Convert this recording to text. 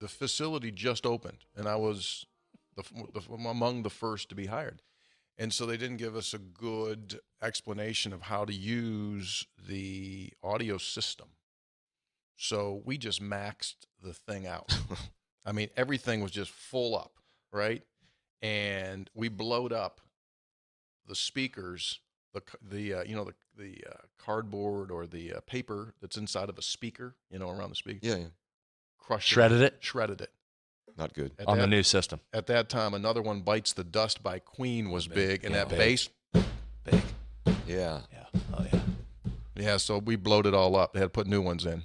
the facility just opened, and I was the, the, among the first to be hired. And so they didn't give us a good explanation of how to use the audio system. So we just maxed the thing out. I mean, everything was just full up, right? And we blowed up the speakers, the the uh, you know the the uh, cardboard or the uh, paper that's inside of a speaker, you know, around the speaker. Yeah, yeah. Crushed Shredded it shredded it. Not good. At on that, the new system. at that time, another one bites the dust by Queen was big, and Yeah, that big. bass, Big. Yeah. Yeah. Oh yeah. yeah. So we blowed it all up. They had to put new ones in.